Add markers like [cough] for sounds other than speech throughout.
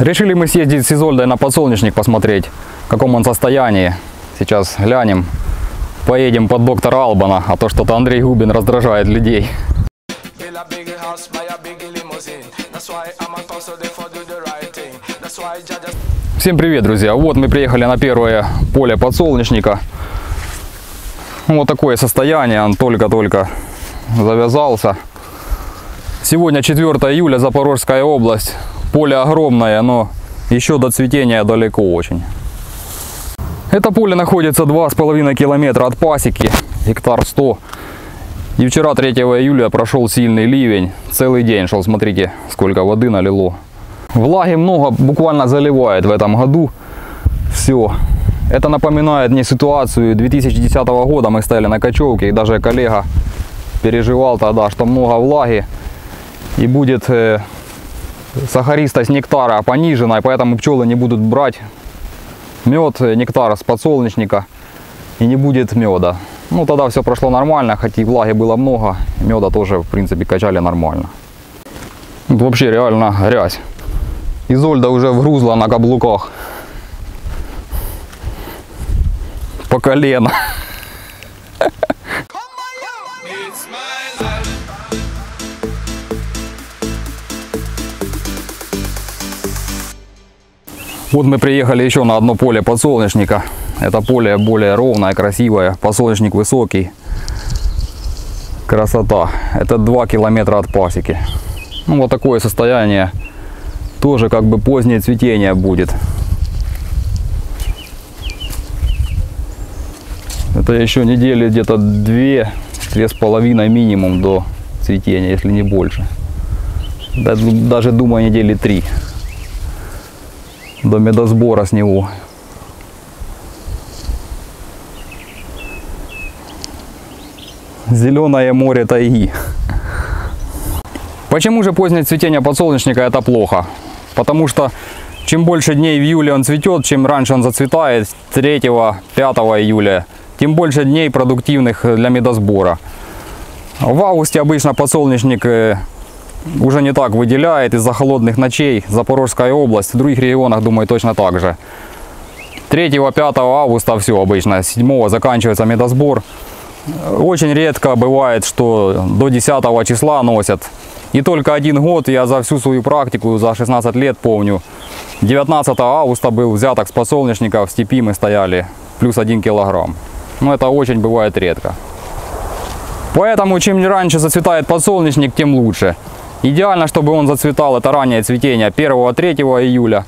Решили мы съездить с Изольдой на подсолнечник посмотреть, в каком он состоянии. Сейчас глянем. Поедем под доктора Албана, а то что-то Андрей Губин раздражает людей. Всем привет, друзья! Вот мы приехали на первое поле подсолнечника. Вот такое состояние, он только-только завязался. Сегодня 4 июля, Запорожская область. Поле огромное, но еще до цветения далеко очень. Это поле находится 2,5 километра от пасеки, гектар 100. И вчера, 3 июля, прошел сильный ливень. Целый день шел, смотрите, сколько воды налило. Влаги много, буквально заливает в этом году. Все. Это напоминает мне ситуацию 2010 года. Мы стояли на кочевке, и даже коллега переживал тогда, что много влаги. И будет э, сахаристость нектара понижена, и поэтому пчелы не будут брать мед, э, нектар с подсолнечника. И не будет меда. Ну, тогда все прошло нормально, хоть и влаги было много. Меда тоже, в принципе, качали нормально. Тут вообще реально грязь. Изольда уже вгрузла на каблуках. По колено. [laughs] Вот мы приехали еще на одно поле подсолнечника. Это поле более ровное, красивое. Подсолнечник высокий. Красота. Это 2 километра от пасеки. Ну, вот такое состояние. Тоже как бы позднее цветение будет. Это еще недели где-то две, две с половиной минимум до цветения, если не больше. Даже, думаю, недели три до медосбора с него. Зеленое море тайги. Почему же позднее цветение подсолнечника это плохо? Потому что чем больше дней в июле он цветет, чем раньше он зацветает, 3-5 июля, тем больше дней продуктивных для медосбора. В августе обычно подсолнечник э, уже не так выделяет из-за холодных ночей. Запорожская область, в других регионах, думаю, точно так же. 3-5 августа все обычно, 7 заканчивается медосбор. Очень редко бывает, что до 10 числа носят. И только один год я за всю свою практику, за 16 лет помню, 19 августа был взяток с подсолнечника, в степи мы стояли, плюс 1 килограмм. Но это очень бывает редко. Поэтому чем раньше зацветает подсолнечник, тем лучше. Идеально, чтобы он зацветал, это раннее цветение 1-3 июля.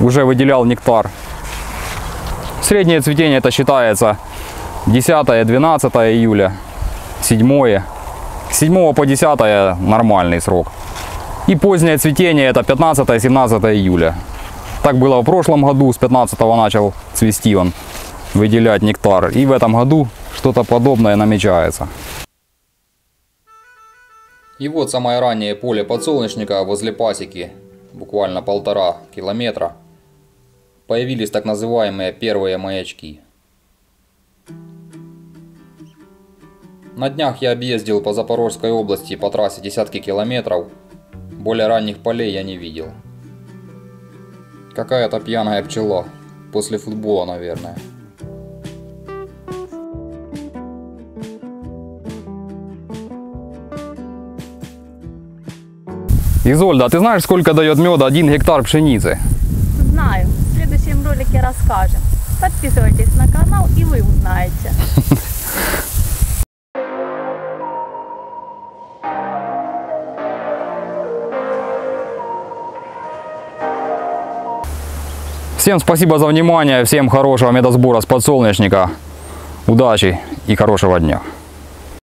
Уже выделял нектар. Среднее цветение это считается 10-12 июля, 7 с 7 по 10 нормальный срок. И позднее цветение это 15-17 июля. Так было в прошлом году, с 15 начал цвести он, выделять нектар. И в этом году что-то подобное намечается. И вот самое раннее поле подсолнечника возле пасеки, буквально полтора километра, появились так называемые первые маячки. На днях я объездил по Запорожской области по трассе десятки километров, более ранних полей я не видел. Какая-то пьяная пчела, после футбола, наверное. Изольда, а ты знаешь, сколько дает меда один гектар пшеницы? Знаю. В следующем ролике расскажем. Подписывайтесь на канал и вы узнаете. [laughs] Всем спасибо за внимание, всем хорошего медосбора с подсолнечника. Удачи и хорошего дня.